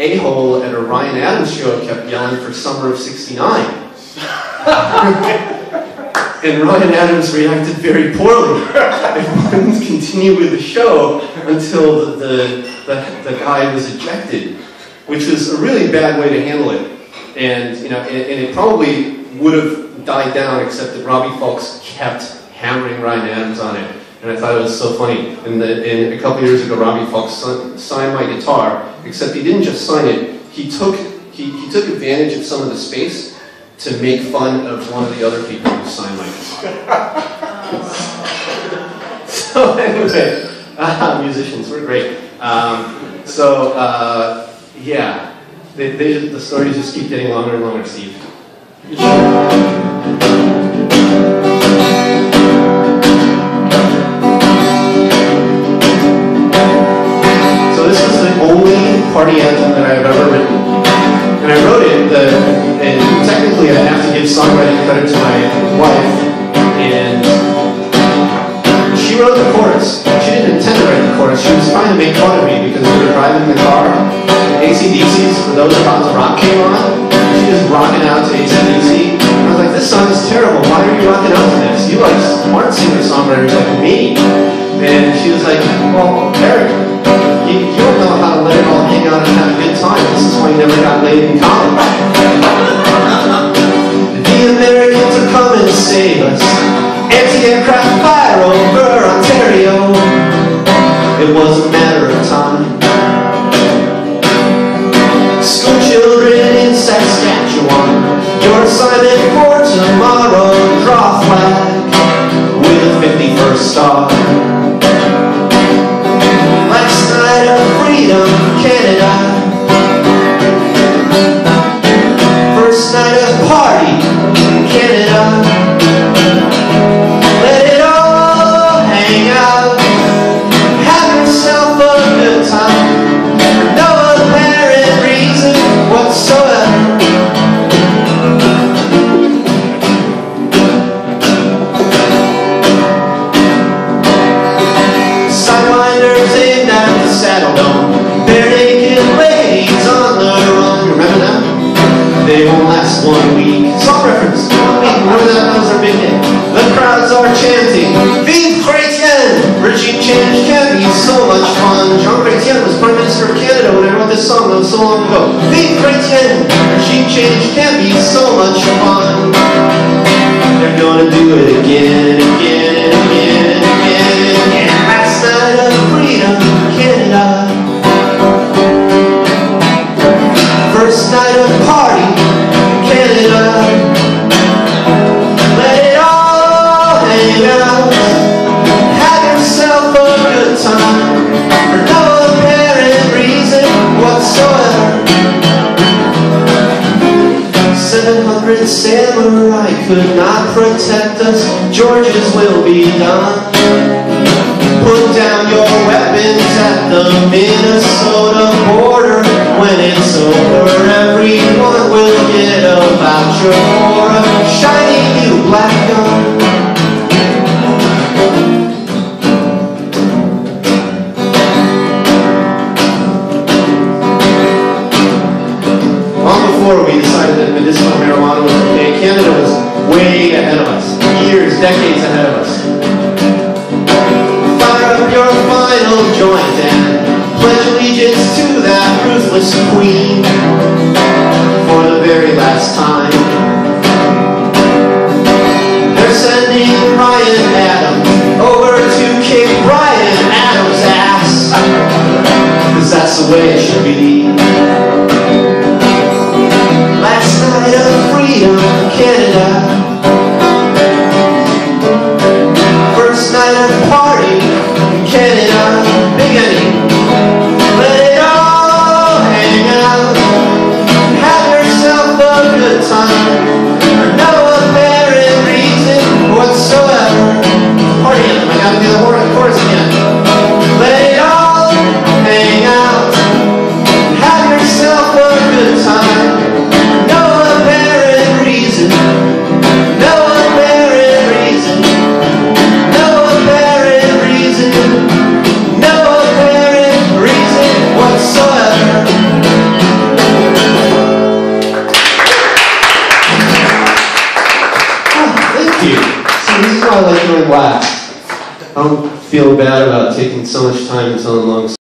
a-hole at a Ryan Adams show kept yelling for Summer of 69. and Ryan Adams reacted very poorly and wouldn't continue with the show until the, the, the, the guy was ejected, which was a really bad way to handle it. And, you know, and, and it probably would have died down except that Robbie Fulks kept hammering Ryan Adams on it. And I thought it was so funny. And, the, and a couple years ago, Robbie Fulks signed my guitar, except he didn't just sign it, he took, he, he took advantage of some of the space to make fun of one of the other people who signed my guitar. so anyway, uh, musicians, we're great. Um, so uh, yeah, they, they, the stories just keep getting longer and longer, Steve. The only party anthem that I've ever written. And I wrote it, the, and technically I have to give songwriting credit to my wife, and she wrote the chorus. She didn't intend to write the chorus, she was trying to make fun of me because we were driving in the car. ACDC's For Those About to Rock came on. She was rocking out to ACDC. I was like, this song is terrible. Why are you rocking out to this? You like smart singer-songwriters like me. And she was like, well, Why got laid in college. the Americans are coming to save us. Anti-aircraft fire over Ontario. It was a matter of time. School children in Saskatchewan Your assignment for That was our big hit. The crowds are chanting, Vive Chrétien! Regime change can be so much fun. Jean Chrétien was Prime Minister of Canada when I wrote this song. Was so long ago. Vive Chrétien! Regime change can be so much fun. They're gonna do it again and again could not protect us. Georges will be done. Put down your weapons at the Minnesota border. When it's over, everyone will get about your aura. Shiny new black gun. Long before we decided that medicinal marijuana was okay, Canada was way ahead of us. Years, decades ahead of us. Fire up your final joint and pledge allegiance to that ruthless queen for the very last time. They're sending Ryan Adams over to kick Bryan Adams' ass. Cause that's the way it should be. Last night of freedom, Canada. First I don't feel bad about taking so much time and telling long